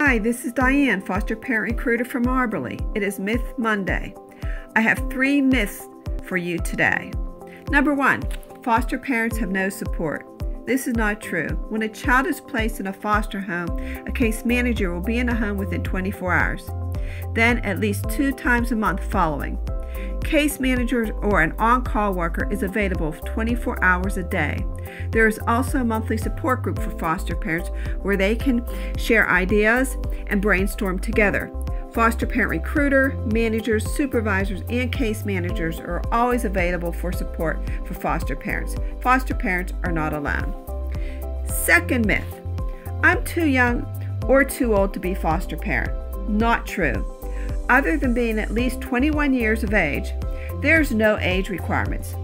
Hi, this is Diane, foster parent recruiter from Auberle. It is Myth Monday. I have three myths for you today. Number one, foster parents have no support. This is not true. When a child is placed in a foster home, a case manager will be in the home within 24 hours, then at least two times a month following. Case manager or an on call worker is available 24 hours a day. There is also a monthly support group for foster parents where they can share ideas and brainstorm together. Foster parent recruiter, managers, supervisors, and case managers are always available for support for foster parents. Foster parents are not alone. Second myth I'm too young or too old to be foster parent. Not true. Other than being at least 21 years of age, there's no age requirements.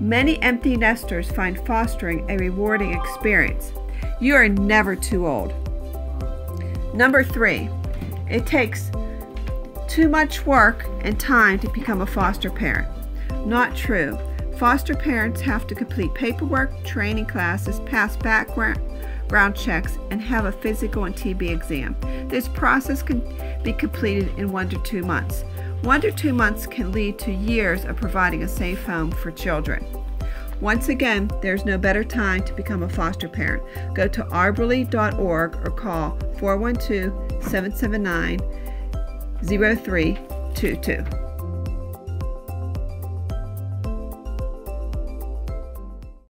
Many empty nesters find fostering a rewarding experience. You are never too old. Number three, it takes too much work and time to become a foster parent. Not true. Foster parents have to complete paperwork, training classes, pass background checks, and have a physical and TB exam. This process can be completed in one to two months. One to two months can lead to years of providing a safe home for children. Once again, there's no better time to become a foster parent. Go to auberle.org or call 412 779 0322.